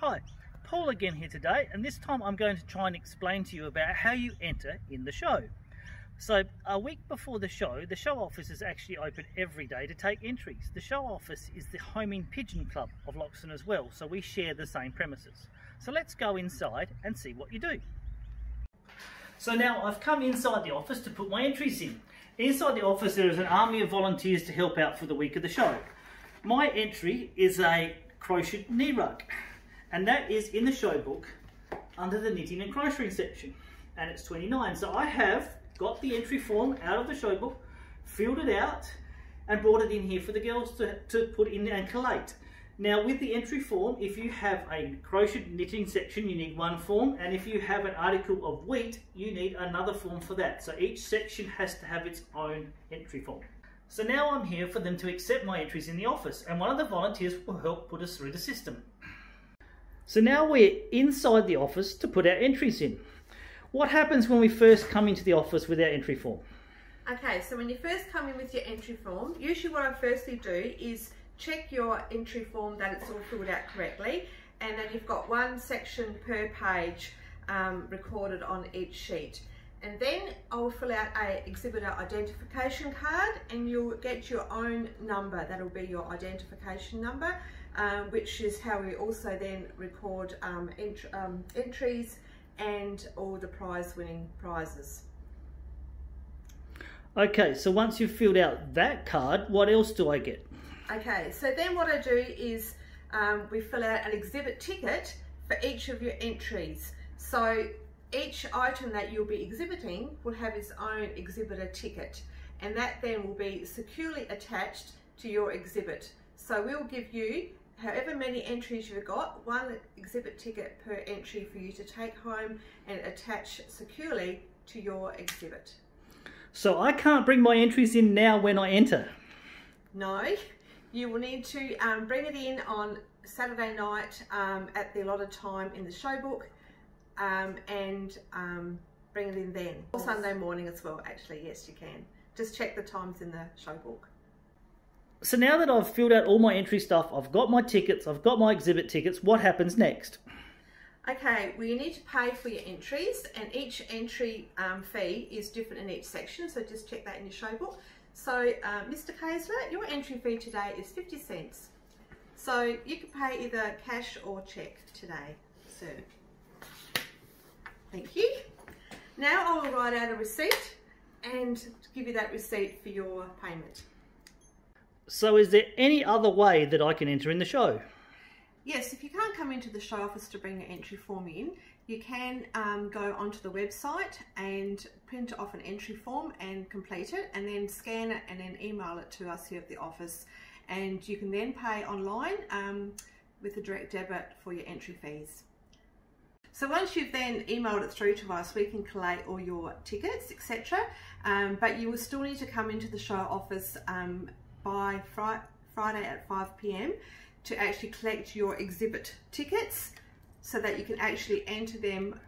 Hi, Paul again here today, and this time I'm going to try and explain to you about how you enter in the show. So, a week before the show, the show office is actually open every day to take entries. The show office is the Homing Pigeon Club of Loxton as well, so we share the same premises. So let's go inside and see what you do. So now I've come inside the office to put my entries in. Inside the office there is an army of volunteers to help out for the week of the show. My entry is a crocheted knee rug and that is in the show book under the knitting and crocheting section. And it's 29 so I have got the entry form out of the show book filled it out and brought it in here for the girls to, to put in and collate. Now with the entry form if you have a crochet knitting section you need one form. And if you have an article of wheat you need another form for that. So each section has to have its own entry form. So now I'm here for them to accept my entries in the office. And one of the volunteers will help put us through the system. So now we're inside the office to put our entries in. What happens when we first come into the office with our entry form? Okay, so when you first come in with your entry form, usually what I firstly do is check your entry form that it's all filled out correctly and then you've got one section per page um, recorded on each sheet. And then I'll fill out a exhibitor identification card and you'll get your own number, that'll be your identification number um, which is how we also then record um, ent um, entries and all the prize winning prizes. Okay, so once you've filled out that card, what else do I get? Okay, so then what I do is um, we fill out an exhibit ticket for each of your entries. So each item that you'll be exhibiting will have its own exhibitor ticket and that then will be securely attached to your exhibit. So we'll give you however many entries you've got, one exhibit ticket per entry for you to take home and attach securely to your exhibit. So I can't bring my entries in now when I enter? No, you will need to um, bring it in on Saturday night um, at the allotted time in the show book um, and um, bring it in then. Or Sunday morning as well, actually, yes you can. Just check the times in the show book. So now that I've filled out all my entry stuff, I've got my tickets, I've got my exhibit tickets, what happens next? Okay, well you need to pay for your entries and each entry um, fee is different in each section, so just check that in your show book. So uh, Mr Kaysler, your entry fee today is 50 cents. So you can pay either cash or cheque today, sir. Thank you. Now I will write out a receipt and give you that receipt for your payment. So is there any other way that I can enter in the show? Yes, if you can't come into the show office to bring your entry form in, you can um, go onto the website and print off an entry form and complete it and then scan it and then email it to us here at the office and you can then pay online um, with a direct debit for your entry fees. So once you've then emailed it through to us, we can collate all your tickets, etc. Um, but you will still need to come into the show office um, by fri Friday at 5 p.m. to actually collect your exhibit tickets so that you can actually enter them,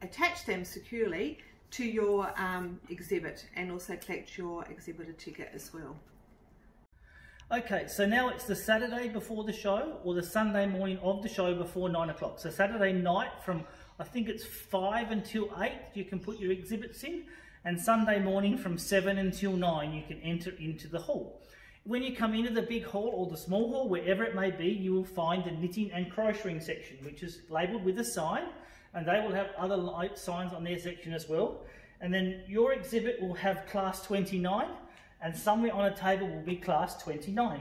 attach them securely to your um, exhibit and also collect your exhibitor ticket as well. Okay, so now it's the Saturday before the show or the Sunday morning of the show before nine o'clock. So Saturday night from, I think it's five until eight, you can put your exhibits in. And Sunday morning from seven until nine, you can enter into the hall. When you come into the big hall or the small hall, wherever it may be, you will find the knitting and crocheting section, which is labelled with a sign, and they will have other light signs on their section as well. And then your exhibit will have class 29, and somewhere on a table will be class 29.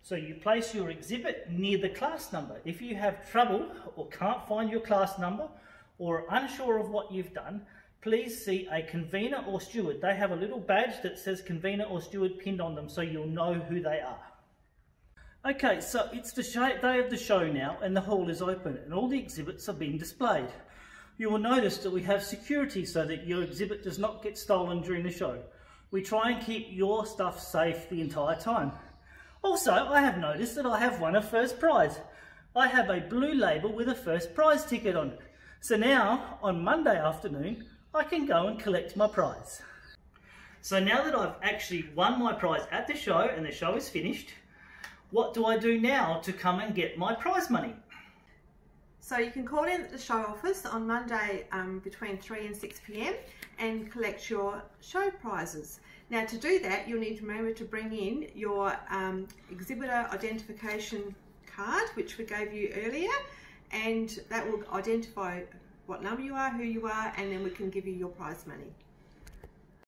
So you place your exhibit near the class number. If you have trouble or can't find your class number or unsure of what you've done, please see a convener or steward. They have a little badge that says convener or steward pinned on them so you'll know who they are. Okay, so it's the day of the show now and the hall is open and all the exhibits are being displayed. You will notice that we have security so that your exhibit does not get stolen during the show. We try and keep your stuff safe the entire time. Also, I have noticed that I have won a first prize. I have a blue label with a first prize ticket on it. So now, on Monday afternoon, I can go and collect my prize. So now that I've actually won my prize at the show and the show is finished, what do I do now to come and get my prize money? So you can call in at the show office on Monday um, between 3 and 6 pm and collect your show prizes. Now to do that you'll need to remember to bring in your um, exhibitor identification card which we gave you earlier and that will identify what number you are, who you are and then we can give you your prize money.